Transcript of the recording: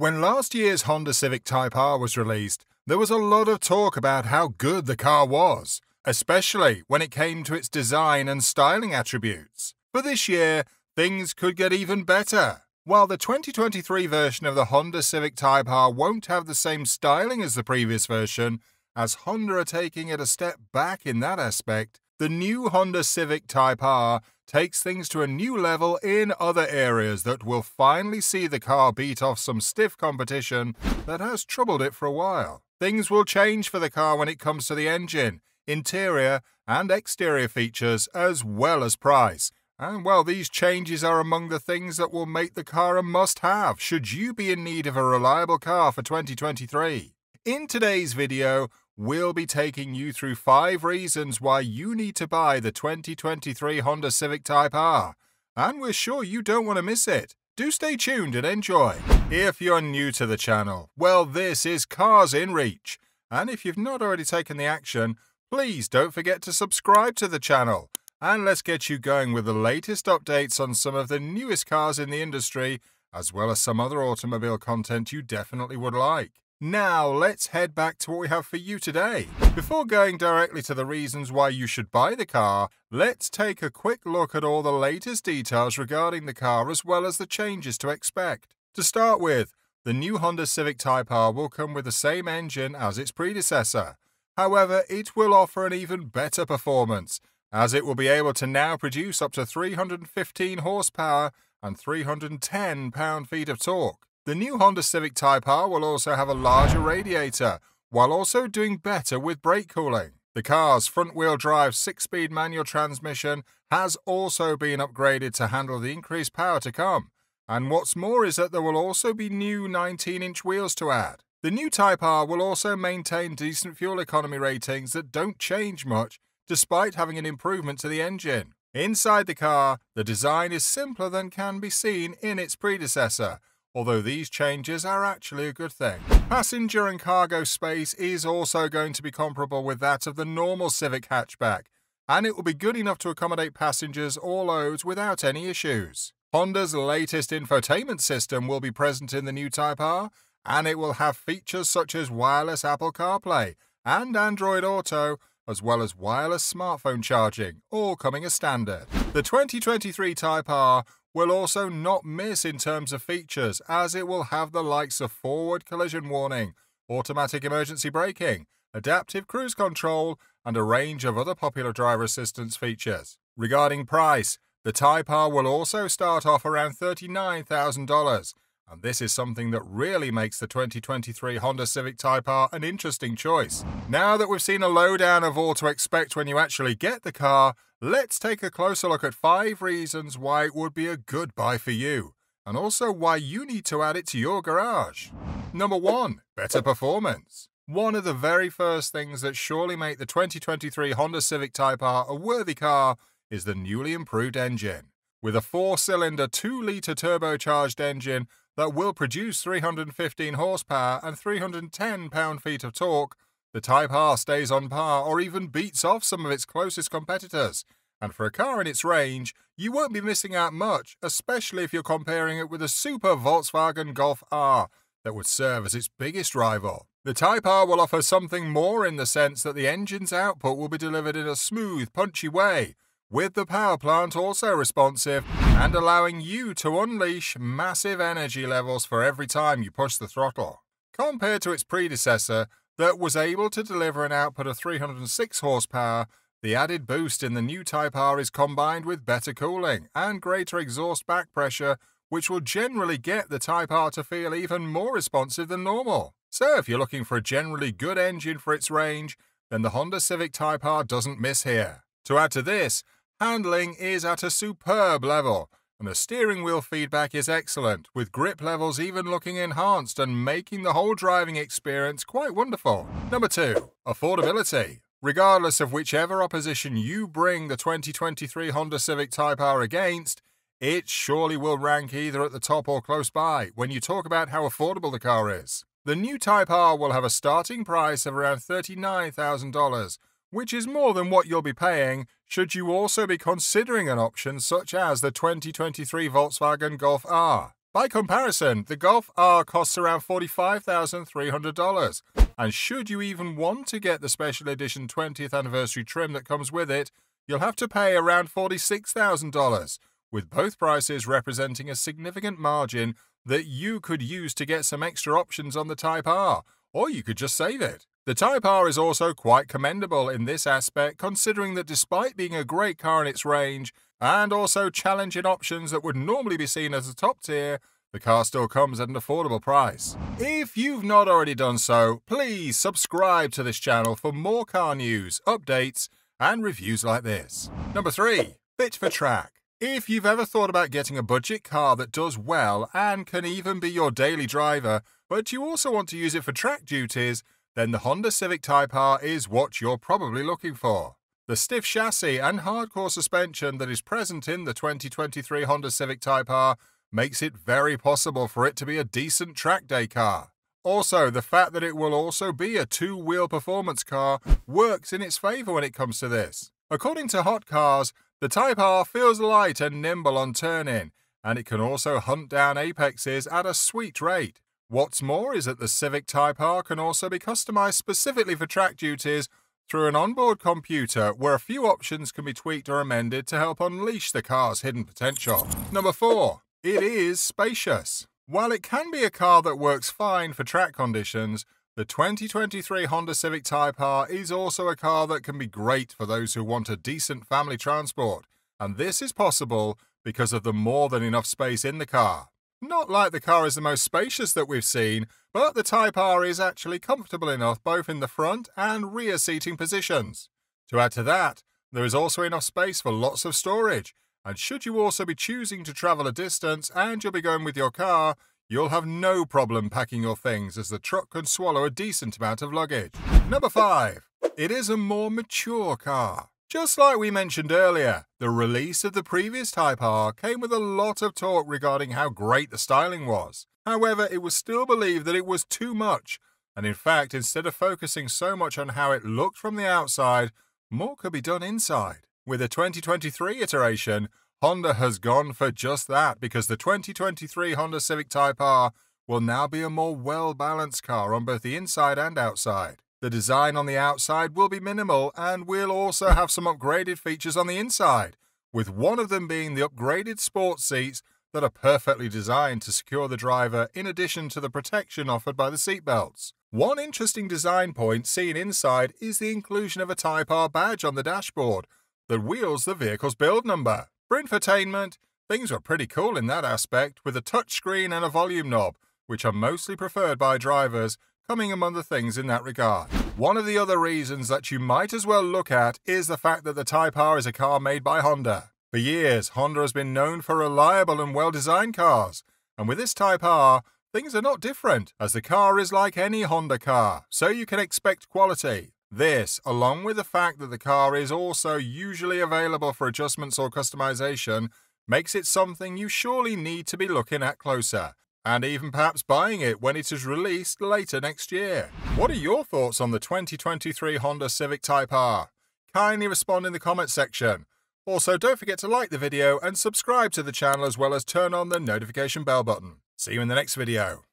When last year's Honda Civic Type R was released, there was a lot of talk about how good the car was, especially when it came to its design and styling attributes. But this year, things could get even better. While the 2023 version of the Honda Civic Type R won't have the same styling as the previous version, as Honda are taking it a step back in that aspect, the new Honda Civic Type R takes things to a new level in other areas that will finally see the car beat off some stiff competition that has troubled it for a while. Things will change for the car when it comes to the engine, interior, and exterior features, as well as price. And well, these changes are among the things that will make the car a must have should you be in need of a reliable car for 2023. In today's video, we'll be taking you through five reasons why you need to buy the 2023 Honda Civic Type R, and we're sure you don't want to miss it. Do stay tuned and enjoy. If you're new to the channel, well, this is Cars in Reach, and if you've not already taken the action, please don't forget to subscribe to the channel. And let's get you going with the latest updates on some of the newest cars in the industry, as well as some other automobile content you definitely would like. Now, let's head back to what we have for you today. Before going directly to the reasons why you should buy the car, let's take a quick look at all the latest details regarding the car as well as the changes to expect. To start with, the new Honda Civic Type R will come with the same engine as its predecessor. However, it will offer an even better performance, as it will be able to now produce up to 315 horsepower and 310 pound-feet of torque. The new Honda Civic Type R will also have a larger radiator, while also doing better with brake cooling. The car's front-wheel drive six-speed manual transmission has also been upgraded to handle the increased power to come. And what's more is that there will also be new 19-inch wheels to add. The new Type R will also maintain decent fuel economy ratings that don't change much, despite having an improvement to the engine. Inside the car, the design is simpler than can be seen in its predecessor, although these changes are actually a good thing. Passenger and cargo space is also going to be comparable with that of the normal Civic hatchback, and it will be good enough to accommodate passengers or loads without any issues. Honda's latest infotainment system will be present in the new Type R, and it will have features such as wireless Apple CarPlay and Android Auto, as well as wireless smartphone charging, all coming as standard. The 2023 Type R will also not miss in terms of features, as it will have the likes of forward collision warning, automatic emergency braking, adaptive cruise control, and a range of other popular driver assistance features. Regarding price, the Type R will also start off around $39,000, and this is something that really makes the 2023 Honda Civic Type R an interesting choice. Now that we've seen a lowdown of all to expect when you actually get the car, let's take a closer look at 5 reasons why it would be a good buy for you, and also why you need to add it to your garage. Number 1. Better performance. One of the very first things that surely make the 2023 Honda Civic Type R a worthy car is the newly improved engine. With a four-cylinder 2-litre turbocharged engine that will produce 315 horsepower and 310 pound-feet of torque, the Type R stays on par or even beats off some of its closest competitors. And for a car in its range, you won't be missing out much, especially if you're comparing it with a super Volkswagen Golf R that would serve as its biggest rival. The Type R will offer something more in the sense that the engine's output will be delivered in a smooth, punchy way, with the power plant also responsive and allowing you to unleash massive energy levels for every time you push the throttle. Compared to its predecessor, that was able to deliver an output of 306 horsepower, the added boost in the new Type R is combined with better cooling and greater exhaust back pressure, which will generally get the Type R to feel even more responsive than normal. So if you're looking for a generally good engine for its range, then the Honda Civic Type R doesn't miss here. To add to this, Handling is at a superb level, and the steering wheel feedback is excellent, with grip levels even looking enhanced and making the whole driving experience quite wonderful. Number 2. Affordability. Regardless of whichever opposition you bring the 2023 Honda Civic Type R against, it surely will rank either at the top or close by when you talk about how affordable the car is. The new Type R will have a starting price of around $39,000, which is more than what you'll be paying should you also be considering an option such as the 2023 Volkswagen Golf R. By comparison, the Golf R costs around $45,300, and should you even want to get the special edition 20th anniversary trim that comes with it, you'll have to pay around $46,000, with both prices representing a significant margin that you could use to get some extra options on the Type R, or you could just save it. The Type R is also quite commendable in this aspect, considering that despite being a great car in its range, and also challenging options that would normally be seen as a top tier, the car still comes at an affordable price. If you've not already done so, please subscribe to this channel for more car news, updates, and reviews like this. Number 3. Fit for Track if you've ever thought about getting a budget car that does well and can even be your daily driver, but you also want to use it for track duties, then the Honda Civic Type R is what you're probably looking for. The stiff chassis and hardcore suspension that is present in the 2023 Honda Civic Type R makes it very possible for it to be a decent track day car. Also, the fact that it will also be a two-wheel performance car works in its favour when it comes to this. According to Hot Cars, the Type R feels light and nimble on turn-in, and it can also hunt down apexes at a sweet rate. What's more is that the Civic Type R can also be customised specifically for track duties through an onboard computer where a few options can be tweaked or amended to help unleash the car's hidden potential. Number 4. It is spacious. While it can be a car that works fine for track conditions, the 2023 Honda Civic Type R is also a car that can be great for those who want a decent family transport, and this is possible because of the more than enough space in the car. Not like the car is the most spacious that we've seen, but the Type R is actually comfortable enough both in the front and rear seating positions. To add to that, there is also enough space for lots of storage, and should you also be choosing to travel a distance and you'll be going with your car, you'll have no problem packing your things as the truck can swallow a decent amount of luggage. Number 5. It is a more mature car. Just like we mentioned earlier, the release of the previous Type R came with a lot of talk regarding how great the styling was. However, it was still believed that it was too much, and in fact, instead of focusing so much on how it looked from the outside, more could be done inside. With the 2023 iteration, Honda has gone for just that because the 2023 Honda Civic Type R will now be a more well-balanced car on both the inside and outside. The design on the outside will be minimal and we'll also have some upgraded features on the inside, with one of them being the upgraded sports seats that are perfectly designed to secure the driver in addition to the protection offered by the seatbelts. One interesting design point seen inside is the inclusion of a Type R badge on the dashboard that wields the vehicle's build number. For infotainment, things were pretty cool in that aspect with a touchscreen and a volume knob, which are mostly preferred by drivers coming among the things in that regard. One of the other reasons that you might as well look at is the fact that the Type R is a car made by Honda. For years, Honda has been known for reliable and well-designed cars, and with this Type R, things are not different, as the car is like any Honda car, so you can expect quality. This, along with the fact that the car is also usually available for adjustments or customization, makes it something you surely need to be looking at closer, and even perhaps buying it when it is released later next year. What are your thoughts on the 2023 Honda Civic Type R? Kindly respond in the comments section. Also, don't forget to like the video and subscribe to the channel as well as turn on the notification bell button. See you in the next video.